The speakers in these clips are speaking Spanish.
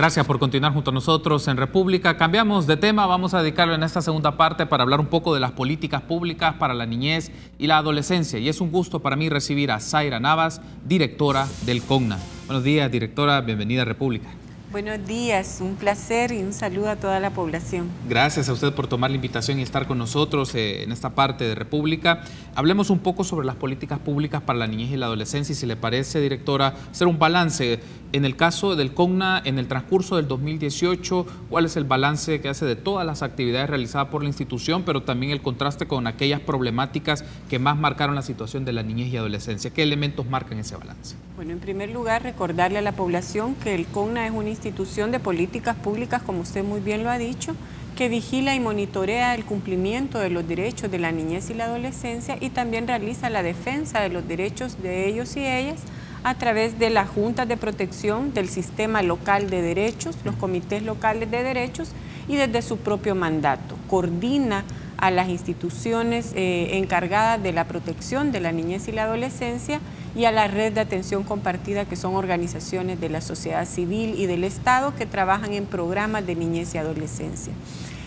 Gracias por continuar junto a nosotros en República. Cambiamos de tema, vamos a dedicarlo en esta segunda parte para hablar un poco de las políticas públicas para la niñez y la adolescencia. Y es un gusto para mí recibir a Zaira Navas, directora del CONNA. Buenos días, directora, bienvenida a República. Buenos días, un placer y un saludo a toda la población. Gracias a usted por tomar la invitación y estar con nosotros eh, en esta parte de República. Hablemos un poco sobre las políticas públicas para la niñez y la adolescencia y si le parece, directora, hacer un balance. En el caso del CONNA, en el transcurso del 2018, ¿cuál es el balance que hace de todas las actividades realizadas por la institución, pero también el contraste con aquellas problemáticas que más marcaron la situación de la niñez y adolescencia? ¿Qué elementos marcan ese balance? Bueno, en primer lugar, recordarle a la población que el CONNA es una institución de políticas públicas, como usted muy bien lo ha dicho, que vigila y monitorea el cumplimiento de los derechos de la niñez y la adolescencia y también realiza la defensa de los derechos de ellos y ellas a través de las juntas de protección del sistema local de derechos, los comités locales de derechos y desde su propio mandato. Coordina a las instituciones eh, encargadas de la protección de la niñez y la adolescencia y a la red de atención compartida que son organizaciones de la sociedad civil y del Estado que trabajan en programas de niñez y adolescencia.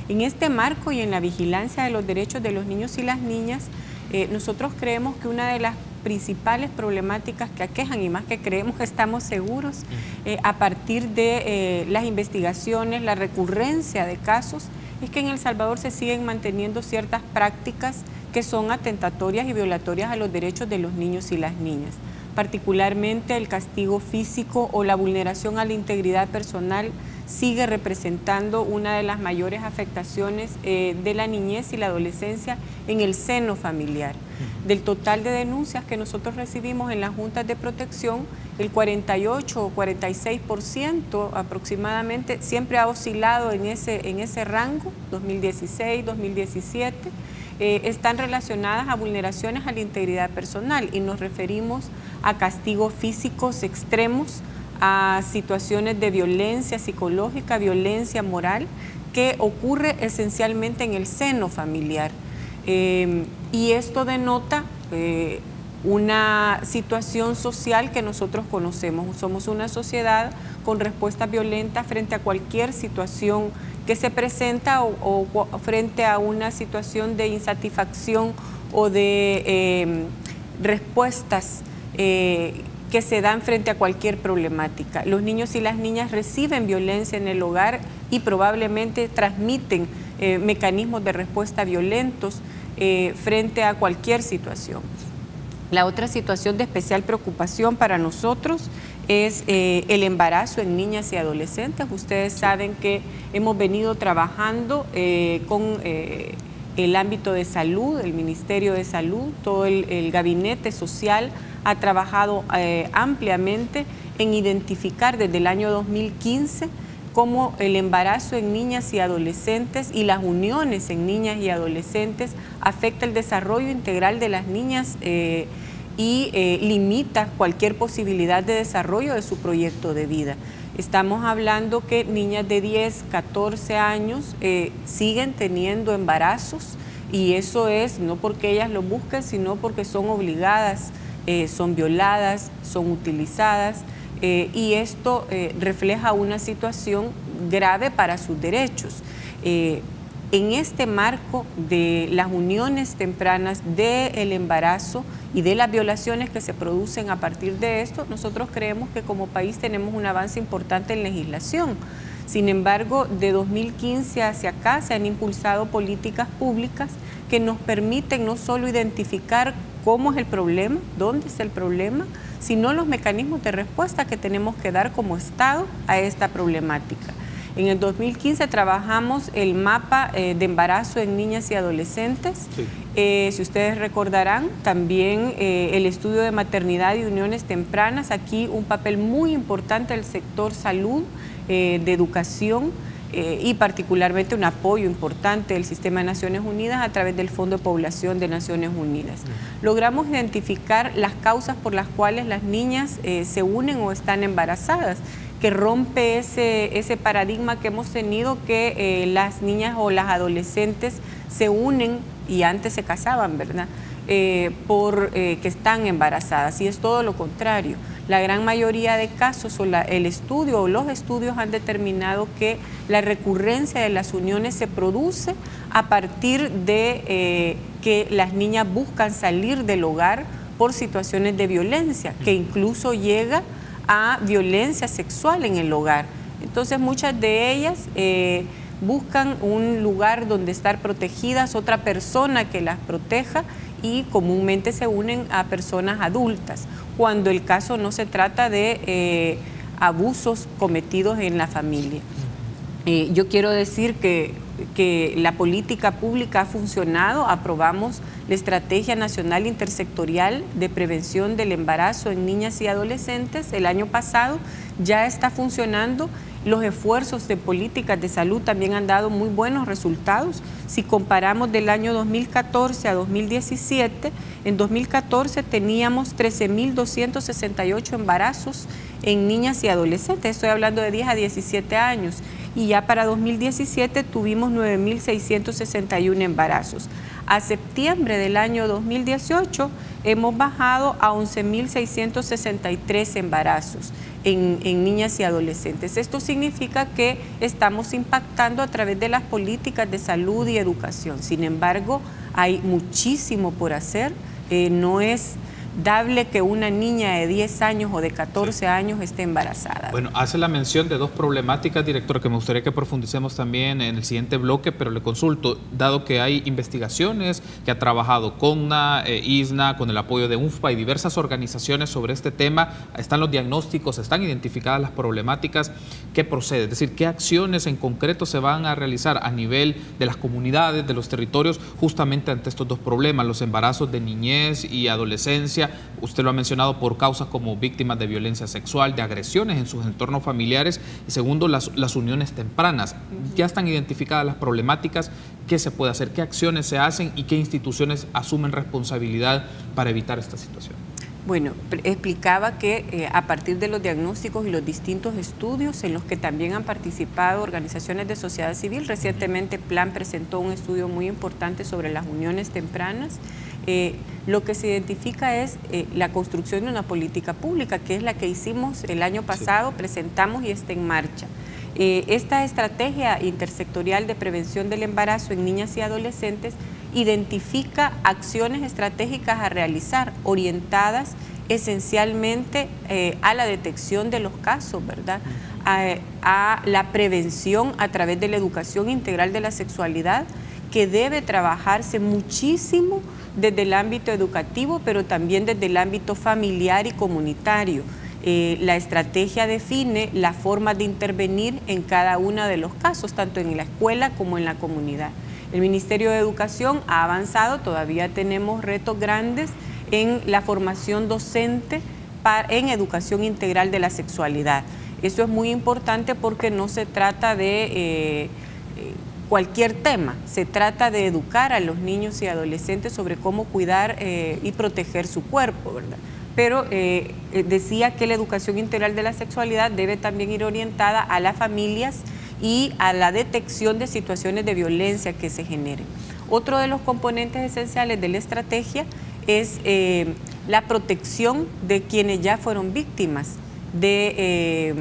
En este marco y en la vigilancia de los derechos de los niños y las niñas, eh, nosotros creemos que una de las principales problemáticas que aquejan y más que creemos que estamos seguros eh, a partir de eh, las investigaciones, la recurrencia de casos, es que en El Salvador se siguen manteniendo ciertas prácticas que son atentatorias y violatorias a los derechos de los niños y las niñas, particularmente el castigo físico o la vulneración a la integridad personal sigue representando una de las mayores afectaciones eh, de la niñez y la adolescencia en el seno familiar. Del total de denuncias que nosotros recibimos en las juntas de protección, el 48 o 46% aproximadamente siempre ha oscilado en ese, en ese rango, 2016, 2017, eh, están relacionadas a vulneraciones a la integridad personal y nos referimos a castigos físicos extremos, a situaciones de violencia psicológica, violencia moral, que ocurre esencialmente en el seno familiar. Eh, y esto denota eh, una situación social que nosotros conocemos. Somos una sociedad con respuesta violenta frente a cualquier situación que se presenta o, frente a una situación de insatisfacción o de eh, respuestas que se dan frente a cualquier problemática. Los niños y las niñas reciben violencia en el hogar y probablemente transmiten eh, mecanismos de respuesta violentos eh, frente a cualquier situación. La otra situación de especial preocupación para nosotros es eh, el embarazo en niñas y adolescentes. Ustedes saben que hemos venido trabajando con el ámbito de salud, el Ministerio de Salud, todo el gabinete social ha trabajado eh, ampliamente en identificar desde el año 2015 cómo el embarazo en niñas y adolescentes y las uniones en niñas y adolescentes afecta el desarrollo integral de las niñas eh, y eh, limita cualquier posibilidad de desarrollo de su proyecto de vida. Estamos hablando que niñas de 10, 14 años siguen teniendo embarazos y eso es no porque ellas lo busquen, sino porque son obligadas eh, son violadas, son utilizadas eh, y esto eh, refleja una situación grave para sus derechos. En este marco de las uniones tempranas del embarazo y de las violaciones que se producen a partir de esto, nosotros creemos que como país tenemos un avance importante en legislación. Sin embargo, de 2015 hacia acá se han impulsado políticas públicas que nos permiten no solo identificar cómo es el problema, dónde es el problema, sino los mecanismos de respuesta que tenemos que dar como Estado a esta problemática. En el 2015 trabajamos el mapa eh, de embarazo en niñas y adolescentes. Eh, si ustedes recordarán, también eh, el estudio de maternidad y uniones tempranas, aquí un papel muy importante del sector salud, de educación, y particularmente un apoyo importante del Sistema de Naciones Unidas a través del Fondo de Población de Naciones Unidas. Logramos identificar las causas por las cuales las niñas eh, se unen o están embarazadas que rompe ese, ese paradigma que hemos tenido que eh, las niñas o las adolescentes se unen y antes se casaban, ¿verdad? eh, por que están embarazadas y es todo lo contrario. La gran mayoría de casos o el estudio o los estudios han determinado que la recurrencia de las uniones se produce a partir de que las niñas buscan salir del hogar por situaciones de violencia, que incluso llega a violencia sexual en el hogar. Entonces muchas de ellas eh, buscan un lugar donde estar protegidas, otra persona que las proteja y comúnmente se unen a personas adultas, cuando el caso no se trata de eh, abusos cometidos en la familia. Eh, yo quiero decir que, que la política pública ha funcionado, aprobamos la Estrategia Nacional Intersectorial de Prevención del Embarazo en Niñas y Adolescentes el año pasado, ya está funcionando los esfuerzos de políticas de salud también han dado muy buenos resultados. Si comparamos del año 2014 a 2017, en 2014 teníamos 13.268 embarazos en niñas y adolescentes, estoy hablando de 10 a 17 años, y ya para 2017 tuvimos 9.661 embarazos. A septiembre del año 2018 hemos bajado a 11.663 embarazos en, niñas y adolescentes. Esto significa que estamos impactando a través de las políticas de salud y educación. Sin embargo, hay muchísimo por hacer. Eh, no es dable que una niña de 10 años o de 14 años esté embarazada. Bueno, hace la mención de dos problemáticas, director, que me gustaría que profundicemos también en el siguiente bloque, pero le consulto, dado que hay investigaciones que ha trabajado CONNA, eh, ISNA, con el apoyo de UNFPA y diversas organizaciones sobre este tema, están los diagnósticos, están identificadas las problemáticas, ¿qué procede? Es decir, ¿qué acciones en concreto se van a realizar a nivel de las comunidades, de los territorios, justamente ante estos dos problemas, los embarazos de niñez y adolescencia? Usted lo ha mencionado por causas como víctimas de violencia sexual, de agresiones en sus entornos familiares, y segundo, las, las uniones tempranas. Ya están identificadas las problemáticas, qué se puede hacer, qué acciones se hacen y qué instituciones asumen responsabilidad para evitar esta situación. Bueno, explicaba que eh, a partir de los diagnósticos y los distintos estudios en los que también han participado organizaciones de sociedad civil, recientemente Plan presentó un estudio muy importante sobre las uniones tempranas eh, lo que se identifica es eh, la construcción de una política pública, que es la que hicimos el año pasado, presentamos y está en marcha. Eh, esta estrategia intersectorial de prevención del embarazo en niñas y adolescentes identifica acciones estratégicas a realizar orientadas esencialmente a la detección de los casos, ¿verdad? a la prevención a través de la educación integral de la sexualidad, que debe trabajarse muchísimo desde el ámbito educativo, pero también desde el ámbito familiar y comunitario. Eh, la estrategia define la forma de intervenir en cada uno de los casos, tanto en la escuela como en la comunidad. El Ministerio de Educación ha avanzado, todavía tenemos retos grandes en la formación docente en educación integral de la sexualidad. Eso es muy importante porque no se trata de... Eh, cualquier tema. Se trata de educar a los niños y adolescentes sobre cómo cuidar eh, y proteger su cuerpo, ¿verdad? Pero eh, eh, decía que la educación integral de la sexualidad debe también ir orientada a las familias y a la detección de situaciones de violencia que se generen. Otro de los componentes esenciales de la estrategia es la protección de quienes ya fueron víctimas de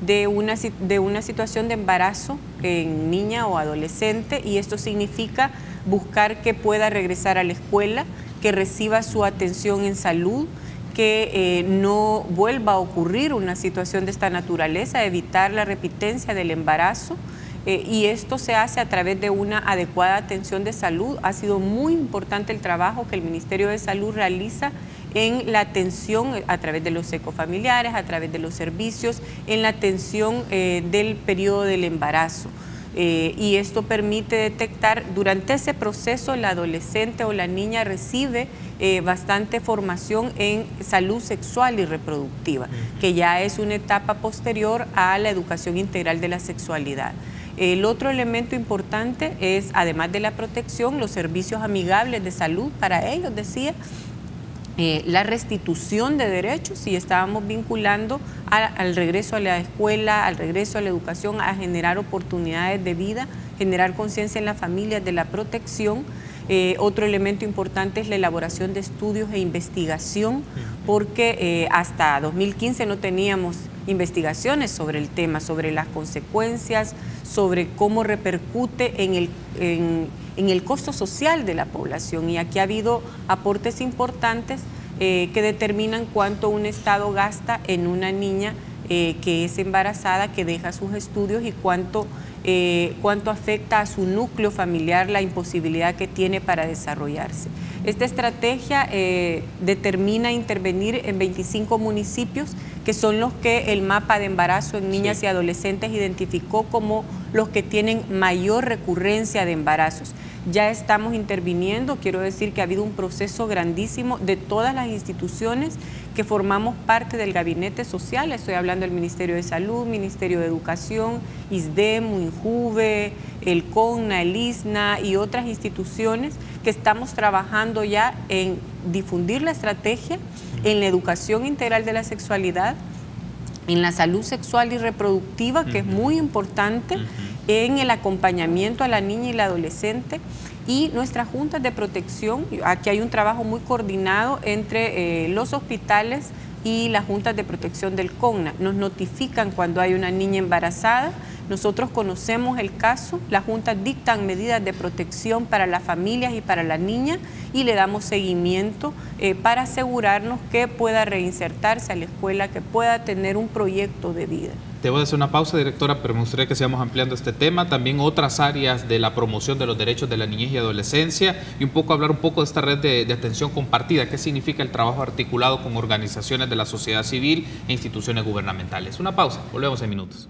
de una, de una situación de embarazo en niña o adolescente y esto significa buscar que pueda regresar a la escuela, que reciba su atención en salud, que eh, no vuelva a ocurrir una situación de esta naturaleza, evitar la repitencia del embarazo. Eh, y esto se hace a través de una adecuada atención de salud. Ha sido muy importante el trabajo que el Ministerio de Salud realiza en la atención a través de los ecofamiliares, a través de los servicios, en la atención eh, del periodo del embarazo. Eh, y esto permite detectar durante ese proceso el adolescente o la niña recibe eh, bastante formación en salud sexual y reproductiva, que ya es una etapa posterior a la educación integral de la sexualidad. El otro elemento importante es, además de la protección, los servicios amigables de salud para ellos, decía, eh, la restitución de derechos y estábamos vinculando al regreso a la escuela, al regreso a la educación, a generar oportunidades de vida, generar conciencia en las familias de la protección. Eh, otro elemento importante es la elaboración de estudios e investigación, porque eh, hasta 2015 no teníamos investigaciones sobre el tema, sobre las consecuencias, sobre cómo repercute en el, en, el costo social de la población. Y aquí ha habido aportes importantes eh, que determinan cuánto un Estado gasta en una niña que es embarazada, que deja sus estudios y cuánto eh, cuánto afecta a su núcleo familiar la imposibilidad que tiene para desarrollarse. Esta estrategia eh, determina intervenir en 25 municipios que son los que el mapa de embarazo en niñas y adolescentes identificó como los que tienen mayor recurrencia de embarazos ya estamos interviniendo. Quiero decir que ha habido un proceso grandísimo de todas las instituciones que formamos parte del gabinete social. Estoy hablando del Ministerio de Salud, Ministerio de Educación, ISDEM, INJUVE, el CONNA, el ISNA y otras instituciones que estamos trabajando ya en difundir la estrategia en la educación integral de la sexualidad, en la salud sexual y reproductiva, que es muy importante en el acompañamiento a la niña y la adolescente y nuestras juntas de protección. Aquí hay un trabajo muy coordinado entre eh, los hospitales y las juntas de protección del CONNA. Nos notifican cuando hay una niña embarazada, nosotros conocemos el caso, las juntas dictan medidas de protección para las familias y para la niña y le damos seguimiento eh, para asegurarnos que pueda reinsertarse a la escuela, que pueda tener un proyecto de vida. A hacer una pausa, directora, pero me gustaría que sigamos ampliando este tema. También otras áreas de la promoción de los derechos de la niñez y adolescencia y un poco hablar un poco de esta red de atención compartida. ¿Qué significa el trabajo articulado con organizaciones de la sociedad civil e instituciones gubernamentales? Una pausa, volvemos en minutos.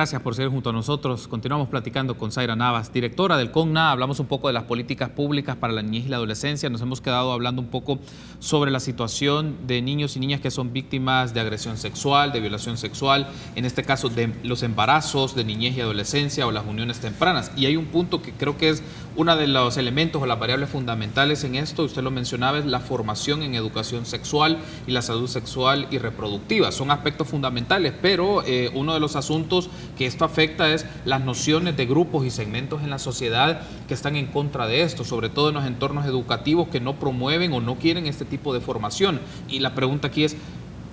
Gracias por seguir junto a nosotros. Continuamos platicando con Zaira Navas, directora del CONNA. Hablamos un poco de las políticas públicas para la niñez y la adolescencia. Nos hemos quedado hablando un poco sobre la situación de niños y niñas que son víctimas de agresión sexual, de violación sexual, en este caso de los embarazos de niñez y adolescencia o las uniones tempranas. Y hay un punto que creo que es uno de los elementos o las variables fundamentales en esto, usted lo mencionaba, es la formación en educación sexual y la salud sexual y reproductiva. Son aspectos fundamentales, pero eh, uno de los asuntos que esto afecta es las nociones de grupos y segmentos en la sociedad que están en contra de esto, sobre todo en los entornos educativos que no promueven o no quieren este tipo de formación. Y la pregunta aquí es,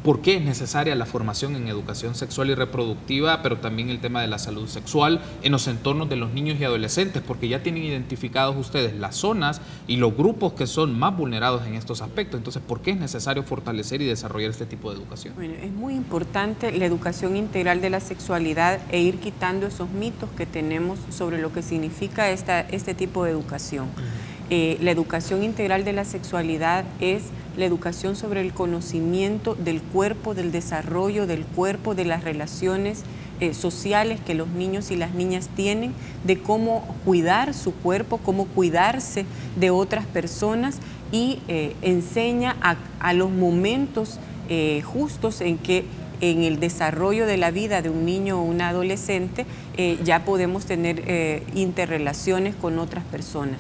por qué es necesaria la formación en educación sexual y reproductiva, pero también el tema de la salud sexual en los entornos de los niños y adolescentes, porque ya tienen identificados ustedes las zonas y los grupos que son más vulnerados en estos aspectos. Entonces, ¿por qué es necesario fortalecer y desarrollar este tipo de educación? Bueno, es muy importante la educación integral de la sexualidad e ir quitando esos mitos que tenemos sobre lo que significa esta, este tipo de educación. Eh, la educación integral de la sexualidad es la educación sobre el conocimiento del cuerpo, del desarrollo del cuerpo, de las relaciones eh, sociales que los niños y las niñas tienen, de cómo cuidar su cuerpo, cómo cuidarse de otras personas y eh, enseña a, los momentos justos en que en el desarrollo de la vida de un niño o un adolescente ya podemos tener interrelaciones con otras personas.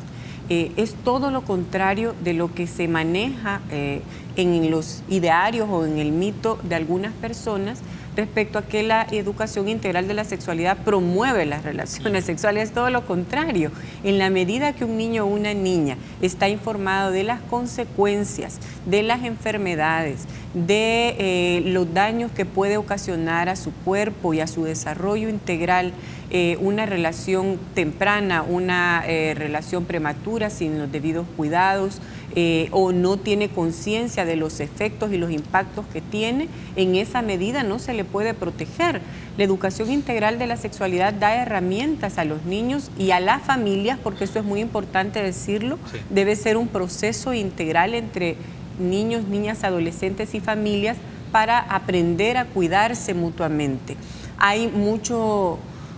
Eh, es todo lo contrario de lo que se maneja eh, en los idearios o en el mito de algunas personas respecto a que la educación integral de la sexualidad promueve las relaciones sexuales, es todo lo contrario. En la medida que un niño o una niña está informado de las consecuencias, de las enfermedades, de eh, los daños que puede ocasionar a su cuerpo y a su desarrollo integral, eh, una relación temprana, una eh, relación prematura sin los debidos cuidados eh, o no tiene conciencia de los efectos y los impactos que tiene, en esa medida no se le puede proteger. La educación integral de la sexualidad da herramientas a los niños y a las familias, porque eso es muy importante decirlo, debe ser un proceso integral entre niños, niñas, adolescentes y familias para aprender a cuidarse mutuamente. Hay mucho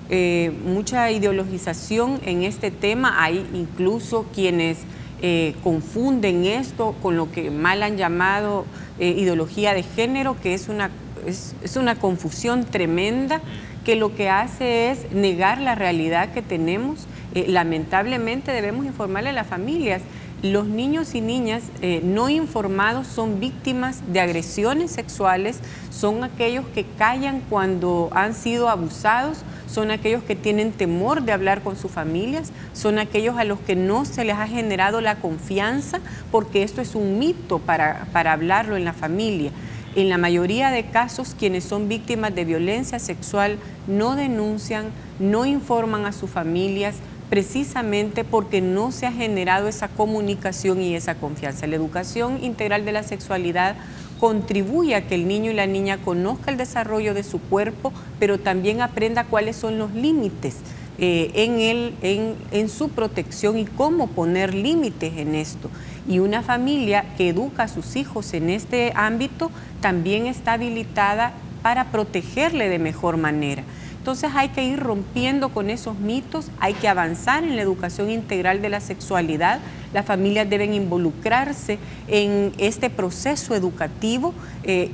eh, mucha ideologización en este tema. Hay incluso quienes eh, confunden esto con lo que mal han llamado eh, ideología de género, que es una es, una confusión tremenda que lo que hace es negar la realidad que tenemos. Eh, lamentablemente debemos informarle a las familias los niños y niñas eh, no informados son víctimas de agresiones sexuales, son aquellos que callan cuando han sido abusados, son aquellos que tienen temor de hablar con sus familias, son aquellos a los que no se les ha generado la confianza, porque esto es un mito para, para hablarlo en la familia. En la mayoría de casos, quienes son víctimas de violencia sexual no denuncian, no informan a sus familias, precisamente porque no se ha generado esa comunicación y esa confianza. La educación integral de la sexualidad contribuye a que el niño y la niña conozca el desarrollo de su cuerpo, pero también aprenda cuáles son los límites eh, en, en, en su protección y cómo poner límites en esto. Y una familia que educa a sus hijos en este ámbito también está habilitada para protegerle de mejor manera. Entonces hay que ir rompiendo con esos mitos, hay que avanzar en la educación integral de la sexualidad, las familias deben involucrarse en este proceso educativo eh,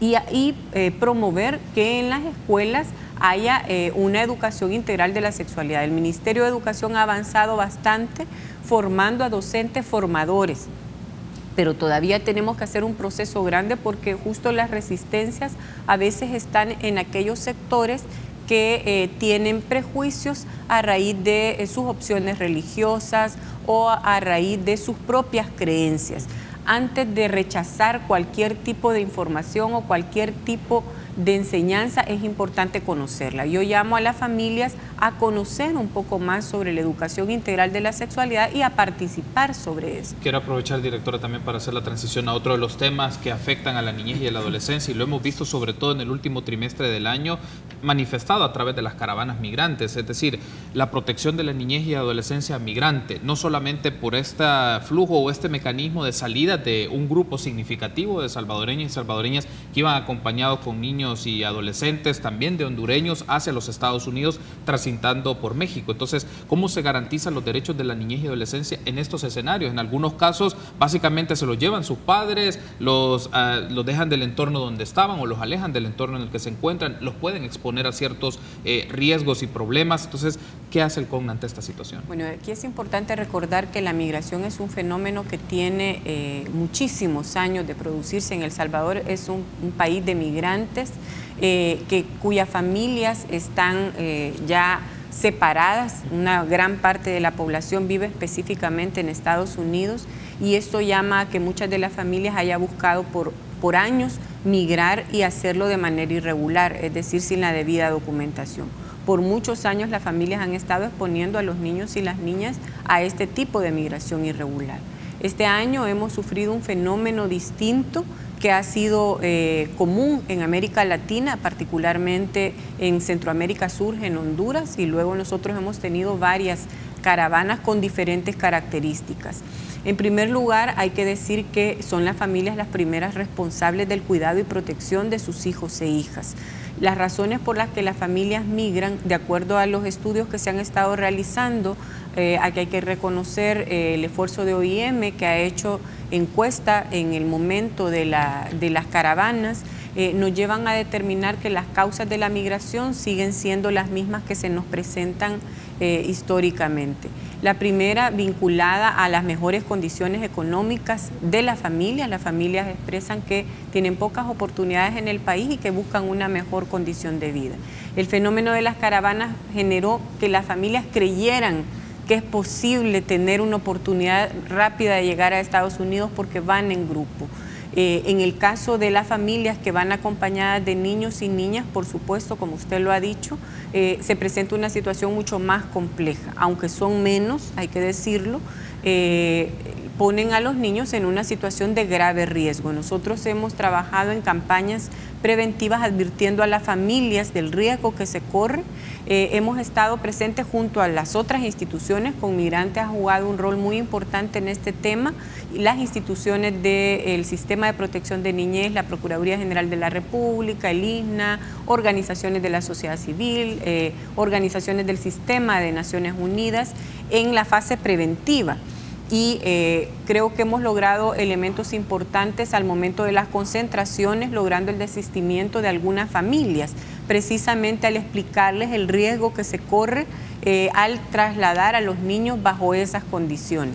y, eh, promover que en las escuelas haya eh, una educación integral de la sexualidad. El Ministerio de Educación ha avanzado bastante formando a docentes formadores pero todavía tenemos que hacer un proceso grande porque justo las resistencias a veces están en aquellos sectores que eh, tienen prejuicios a raíz de eh, sus opciones religiosas o a raíz de sus propias creencias. Antes de rechazar cualquier tipo de información o cualquier tipo de de enseñanza es importante conocerla. Yo llamo a las familias a conocer un poco más sobre la educación integral de la sexualidad y a participar sobre eso. Quiero aprovechar, directora, también para hacer la transición a otro de los temas que afectan a la niñez y a la adolescencia y lo hemos visto sobre todo en el último trimestre del año manifestado a través de las caravanas migrantes, es decir, la protección de la niñez y adolescencia migrante, no solamente por este flujo o este mecanismo de salida de un grupo significativo de salvadoreños y salvadoreñas que iban acompañados con niños y adolescentes, también de hondureños, hacia los Estados Unidos, transitando por México. Entonces, ¿cómo se garantizan los derechos de la niñez y adolescencia en estos escenarios? En algunos casos, básicamente se los llevan sus padres, los, ah, los dejan del entorno donde estaban o los alejan del entorno en el que se encuentran, los pueden exponer a ciertos eh, riesgos y problemas. Entonces, ¿qué hace el CON ante esta situación? Bueno, aquí es importante recordar que la migración es un fenómeno que tiene eh, muchísimos años de producirse en El Salvador. Es un país de migrantes eh, que, cuyas familias están eh, ya separadas, una gran parte de la población vive específicamente en Estados Unidos y esto llama a que muchas de las familias haya buscado por, por años migrar y hacerlo de manera irregular, es decir, sin la debida documentación. Por muchos años las familias han estado exponiendo a los niños y las niñas a este tipo de migración irregular. Este año hemos sufrido un fenómeno distinto que ha sido eh, común en América Latina, particularmente en Centroamérica Sur, en Honduras, y luego nosotros hemos tenido varias caravanas con diferentes características. En primer lugar, hay que decir que son las familias las primeras responsables del cuidado y protección de sus hijos e hijas. Las razones por las que las familias migran, de acuerdo a los estudios que se han estado realizando, eh, aquí hay que reconocer eh, el esfuerzo de OIM que ha hecho encuesta en el momento de, las caravanas, eh, nos llevan a determinar que las causas de la migración siguen siendo las mismas que se nos presentan históricamente. La primera vinculada a las mejores condiciones económicas de las familias. Las familias expresan que tienen pocas oportunidades en el país y que buscan una mejor condición de vida. El fenómeno de las caravanas generó que las familias creyeran que es posible tener una oportunidad rápida de llegar a Estados Unidos porque van en grupo. Eh, en el caso de las familias que van acompañadas de niños y niñas, por supuesto, como usted lo ha dicho, eh, se presenta una situación mucho más compleja, aunque son menos, hay que decirlo. Eh, ponen a los niños en una situación de grave riesgo. Nosotros hemos trabajado en campañas preventivas advirtiendo a las familias del riesgo que se corre. Eh, hemos estado presentes junto a las otras instituciones, con Migrantes ha jugado un rol muy importante en este tema, las instituciones del Sistema de Protección de Niñez, la Procuraduría General de la República, el ISNA, organizaciones de la sociedad civil, eh, organizaciones del Sistema de Naciones Unidas, en la fase preventiva. Y eh, creo que hemos logrado elementos importantes al momento de las concentraciones, logrando el desistimiento de algunas familias, precisamente al explicarles el riesgo que se corre eh, al trasladar a los niños bajo esas condiciones.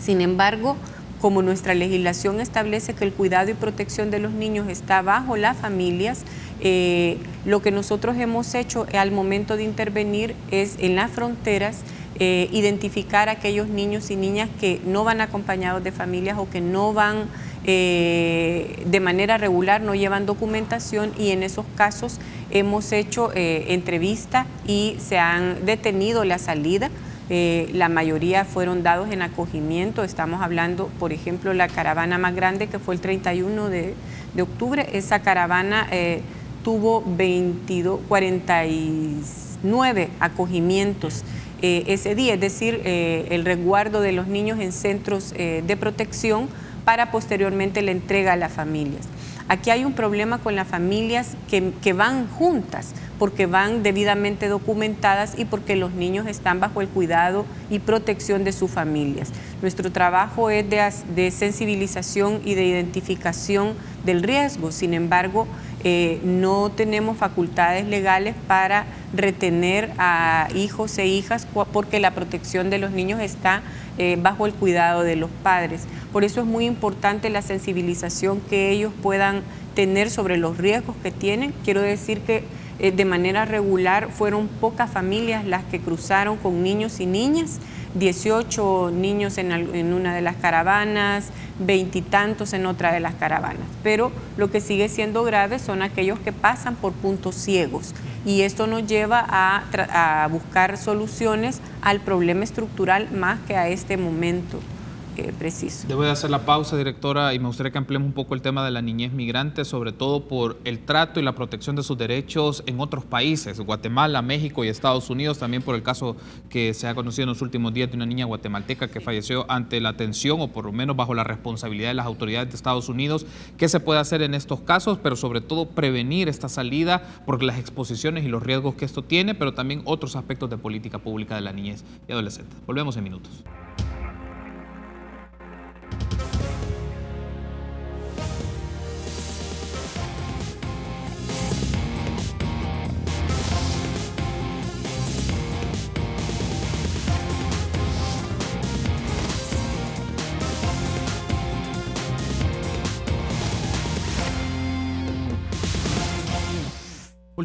Sin embargo, como nuestra legislación establece que el cuidado y protección de los niños está bajo las familias, eh, lo que nosotros hemos hecho al momento de intervenir es en las fronteras eh, identificar a aquellos niños y niñas que no van acompañados de familias o que no van eh, de manera regular, no llevan documentación y en esos casos hemos hecho eh, entrevista y se han detenido la salida. la mayoría fueron dados en acogimiento. Estamos hablando, por ejemplo, la caravana más grande que fue el 31 de, de octubre. Esa caravana tuvo 22, 49 acogimientos eh, ese día, es decir, eh, el resguardo de los niños en centros eh, de protección para posteriormente la entrega a las familias. Aquí hay un problema con las familias que, que, van juntas, porque van debidamente documentadas y porque los niños están bajo el cuidado y protección de sus familias. Nuestro trabajo es de, de sensibilización y de identificación del riesgo, sin embargo, eh, no tenemos facultades legales para retener a hijos e hijas porque la protección de los niños está eh, bajo el cuidado de los padres. Por eso es muy importante la sensibilización que ellos puedan tener sobre los riesgos que tienen. Quiero decir que eh, de manera regular fueron pocas familias las que cruzaron con niños y niñas. 18 niños en, una de las caravanas, veintitantos en otra de las caravanas. Pero lo que sigue siendo grave son aquellos que pasan por puntos ciegos. Y esto nos lleva a buscar soluciones al problema estructural más que a este momento preciso. Debo de hacer la pausa, directora, y me gustaría que ampliemos un poco el tema de la niñez migrante, sobre todo por el trato y la protección de sus derechos en otros países, Guatemala, México y Estados Unidos, también por el caso que se ha conocido en los últimos días de una niña guatemalteca que falleció ante la atención o por lo menos bajo la responsabilidad de las autoridades de Estados Unidos. ¿Qué se puede hacer en estos casos? Pero sobre todo prevenir esta salida por las exposiciones y los riesgos que esto tiene, pero también otros aspectos de política pública de la niñez y adolescente. Volvemos en minutos.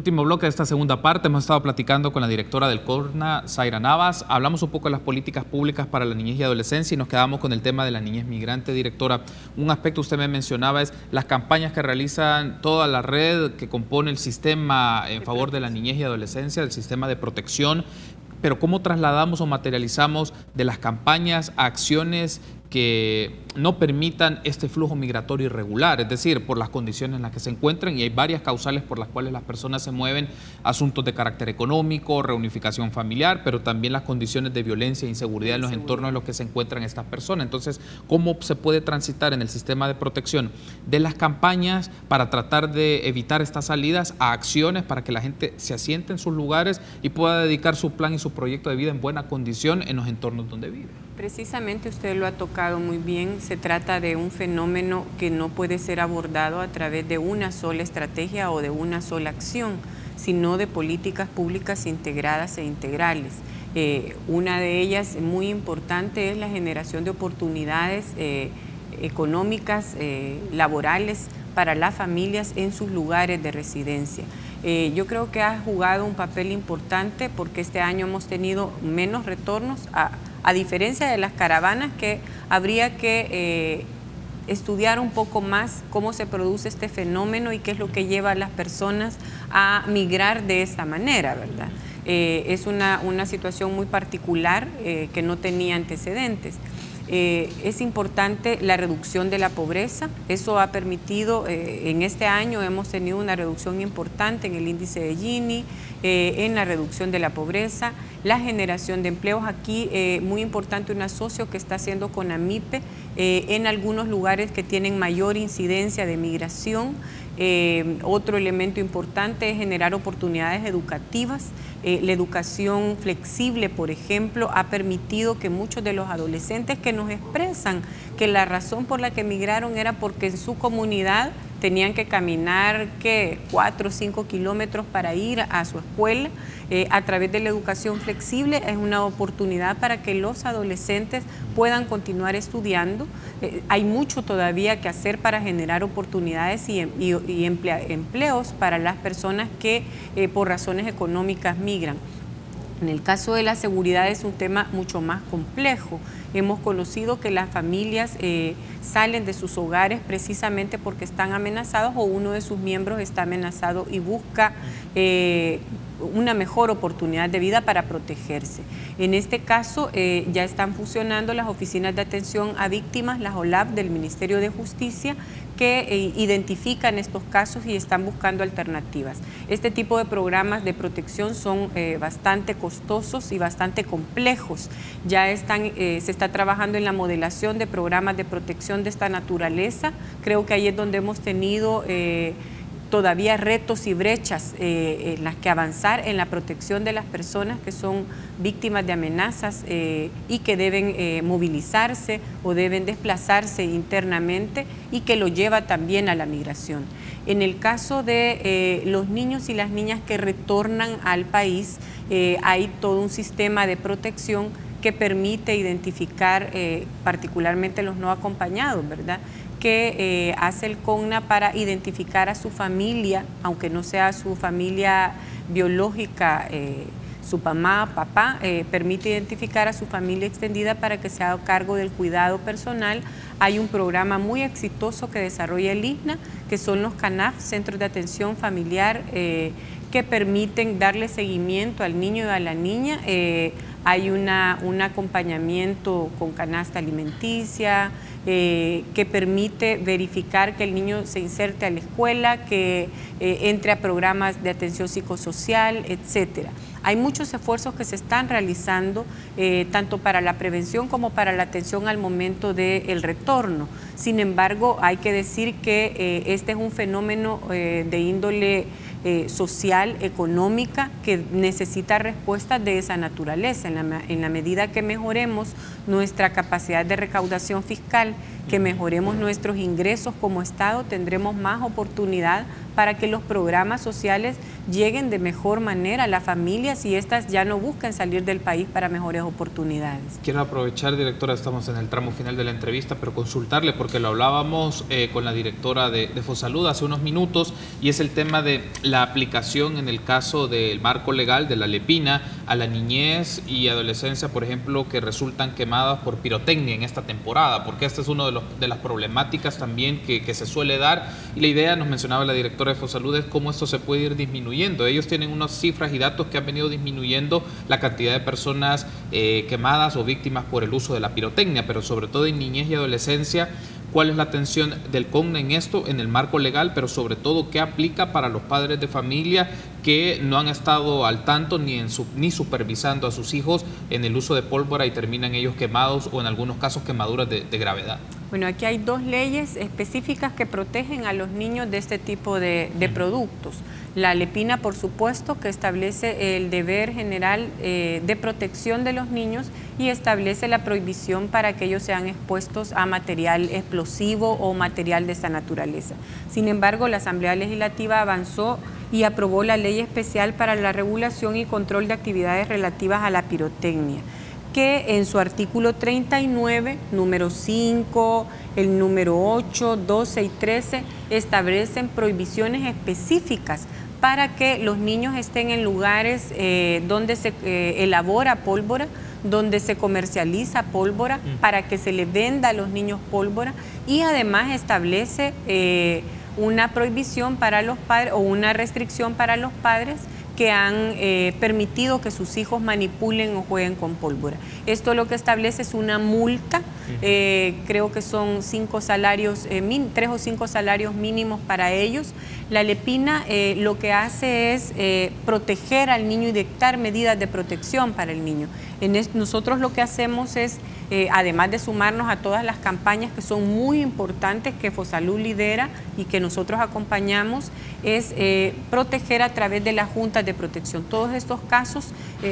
Último bloque de esta segunda parte, hemos estado platicando con la directora del CORNA, Zaira Navas. Hablamos un poco de las políticas públicas para la niñez y adolescencia y nos quedamos con el tema de la niñez migrante. Directora, un aspecto usted me mencionaba es las campañas que realizan toda la red que compone el sistema en favor de la niñez y adolescencia, el sistema de protección pero cómo trasladamos o materializamos de las campañas a acciones que no permitan este flujo migratorio irregular, es decir, por las condiciones en las que se encuentran y hay varias causales por las cuales las personas se mueven, asuntos de carácter económico, reunificación familiar, pero también las condiciones de violencia e inseguridad en los entornos en los que se encuentran estas personas. Entonces, ¿cómo se puede transitar en el sistema de protección de las campañas para tratar de evitar estas salidas a acciones para que la gente se asiente en sus lugares y pueda dedicar su plan y su proyecto de vida en buena condición en los entornos donde vive? Precisamente usted lo ha tocado muy bien, se trata de un fenómeno que no puede ser abordado a través de una sola estrategia o de una sola acción, sino de políticas públicas integradas e integrales. Eh, una de ellas muy importante es la generación de oportunidades eh, económicas, eh, laborales para las familias en sus lugares de residencia. yo creo que ha jugado un papel importante porque este año hemos tenido menos retornos a a diferencia de las caravanas que habría que eh, estudiar un poco más cómo se produce este fenómeno y qué es lo que lleva a las personas a migrar de esta manera, ¿verdad? Eh, es una, situación muy particular eh, que no tenía antecedentes. Es importante la reducción de la pobreza. Eso ha permitido, en este año hemos tenido una reducción importante en el índice de Gini, en la reducción de la pobreza, la generación de empleos. Aquí eh, muy importante un asocio que está haciendo con AMIPE eh, en algunos lugares que tienen mayor incidencia de migración. Eh, otro elemento importante es generar oportunidades educativas. Eh, la educación flexible, por ejemplo, ha permitido que muchos de los adolescentes que nos expresan que la razón por la que emigraron era porque en su comunidad tenían que caminar que cuatro o cinco kilómetros para ir a su escuela. Eh, a través de la educación flexible es una oportunidad para que los adolescentes puedan continuar estudiando. Eh, hay mucho todavía que hacer para generar oportunidades y, empleos para las personas que eh, por razones económicas migran. En el caso de la seguridad es un tema mucho más complejo. Hemos conocido que las familias eh, salen de sus hogares precisamente porque están amenazados o uno de sus miembros está amenazado y busca eh, una mejor oportunidad de vida para protegerse. En este caso eh, ya están funcionando las oficinas de atención a víctimas, las OLAP del Ministerio de Justicia, que eh, identifican estos casos y están buscando alternativas. Este tipo de programas de protección son eh, bastante costosos y bastante complejos. Ya están, se está trabajando en la modelación de programas de protección de esta naturaleza. Creo que ahí es donde hemos tenido todavía retos y brechas eh, en las que avanzar en la protección de las personas que son víctimas de amenazas eh, y que deben eh, movilizarse o deben desplazarse internamente y que lo lleva también a la migración. En el caso de los niños y las niñas que retornan al país, hay todo un sistema de protección que permite identificar particularmente los no acompañados, ¿verdad? Que eh, hace el CONNA para identificar a su familia, aunque no sea su familia biológica, eh, su mamá, papá, eh, permite identificar a su familia extendida para que se haga cargo del cuidado personal. Hay un programa muy exitoso que desarrolla el ISNA, que son los CANAF, Centros de Atención Familiar, que permiten darle seguimiento al niño y a la niña. Hay una, un acompañamiento con canasta alimenticia, eh, que permite verificar que el niño se inserte a la escuela, que eh, entre a programas de atención psicosocial, etcétera. Hay muchos esfuerzos que se están realizando, eh, tanto para la prevención como para la atención al momento del retorno. Sin embargo, hay que decir que este es un fenómeno de índole eh, social, económica, que necesita respuestas de esa naturaleza. En la, en la medida que mejoremos nuestra capacidad de recaudación fiscal, que mejoremos nuestros ingresos como Estado, tendremos más oportunidad para que los programas sociales lleguen de mejor manera a las familias y estas ya no busquen salir del país para mejores oportunidades. Quiero aprovechar, directora, estamos en el tramo final de la entrevista, pero consultarle porque lo hablábamos eh, con la directora de, de Fosalud hace unos minutos y es el tema de la aplicación en el caso del marco legal de la lepina a la niñez y adolescencia, por ejemplo, que resultan quemadas por pirotecnia en esta temporada, porque esta es una de, de las problemáticas también que se suele dar y la idea, nos mencionaba la directora, de Fosalud es cómo esto se puede ir disminuyendo. Ellos tienen unas cifras y datos que han venido disminuyendo la cantidad de personas eh, quemadas o víctimas por el uso de la pirotecnia, pero sobre todo en niñez y adolescencia cuál es la atención del CONNA en esto, en el marco legal, pero sobre todo qué aplica para los padres de familia que no han estado al tanto ni, en ni supervisando a sus hijos en el uso de pólvora y terminan ellos quemados o en algunos casos quemaduras de, gravedad. Bueno, aquí hay dos leyes específicas que protegen a los niños de este tipo de, productos. La Lepina, por supuesto, que establece el deber general eh, de protección de los niños y establece la prohibición para que ellos sean expuestos a material explosivo o material de esta naturaleza. Sin embargo, la Asamblea Legislativa avanzó y aprobó la Ley Especial para la Regulación y Control de Actividades Relativas a la Pirotecnia, que en su artículo 39, número 5, el número 8, 12 y 13 establecen prohibiciones específicas para que los niños estén en lugares eh, donde se eh, elabora pólvora, donde se comercializa pólvora, mm. para que se le venda a los niños pólvora y además establece eh, una prohibición para los padres o una restricción para los padres que han eh, permitido que sus hijos manipulen o jueguen con pólvora. Esto lo que establece es una multa eh, creo que son cinco salarios, eh, tres o cinco salarios mínimos para ellos. La lepina lo que hace es proteger al niño y dictar medidas de protección para el niño. En nosotros lo que hacemos es, además de sumarnos a todas las campañas que son muy importantes que Fosalud lidera y que nosotros acompañamos, es proteger a través de las juntas de protección. Todos estos casos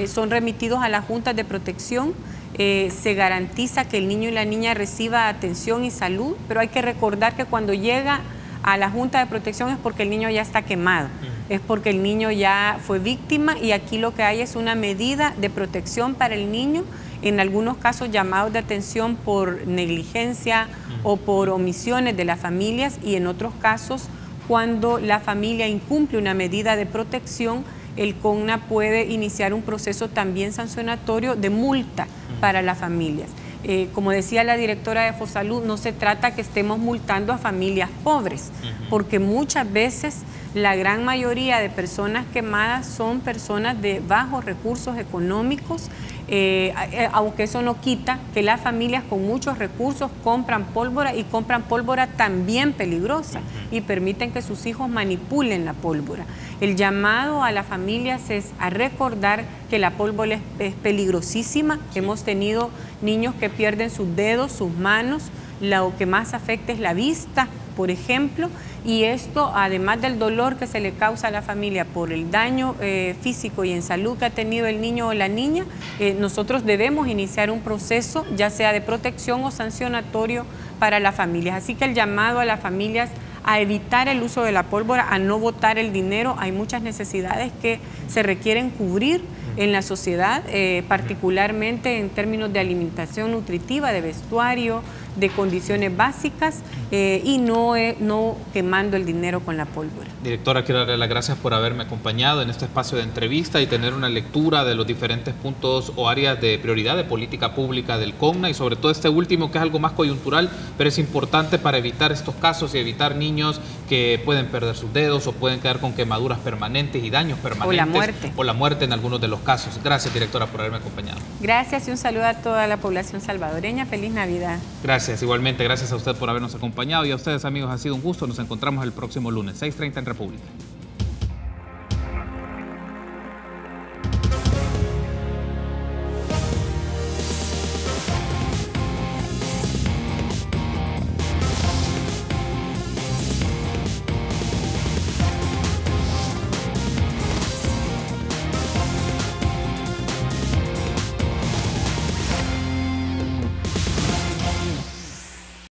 son remitidos a las juntas de protección. Eh, se garantiza que el niño y la niña reciba atención y salud, pero hay que recordar que cuando llega a la Junta de Protección es porque el niño ya está quemado, es porque el niño ya fue víctima y aquí lo que hay es una medida de protección para el niño, en algunos casos llamados de atención por negligencia o por omisiones de las familias y en otros casos cuando la familia incumple una medida de protección, el CONNA puede iniciar un proceso también sancionatorio de multa para las familias. Eh, como decía la directora de Fosalud, no se trata que estemos multando a familias pobres, porque muchas veces la gran mayoría de personas quemadas son personas de bajos recursos económicos, eh, aunque eso no quita que las familias con muchos recursos compran pólvora y compran pólvora también peligrosa y permiten que sus hijos manipulen la pólvora. El llamado a las familias es a recordar que la pólvora es, peligrosísima. Hemos tenido niños que pierden sus dedos, sus manos, lo que más afecta es la vista, por ejemplo, y esto, además del dolor que se le causa a la familia por el daño eh, físico y en salud que ha tenido el niño o la niña, eh, nosotros debemos iniciar un proceso, ya sea de protección o sancionatorio para las familias. Así que el llamado a las familias a evitar el uso de la pólvora, a no botar el dinero. Hay muchas necesidades que se requieren cubrir en la sociedad, eh, particularmente en términos de alimentación nutritiva, de vestuario, de condiciones básicas eh, y no, no quemando el dinero con la pólvora. Directora, quiero darle las gracias por haberme acompañado en este espacio de entrevista y tener una lectura de los diferentes puntos o áreas de prioridad de política pública del CONNA y sobre todo este último que es algo más coyuntural, pero es importante para evitar estos casos y evitar niños que pueden perder sus dedos o pueden quedar con quemaduras permanentes y daños permanentes. O la muerte. O la muerte en algunos de los casos. Gracias, directora, por haberme acompañado. Gracias y un saludo a toda la población salvadoreña. Feliz Navidad. Gracias. Gracias, igualmente, gracias a usted por habernos acompañado y a ustedes amigos, ha sido un gusto. Nos encontramos el próximo lunes, 6.30 en República.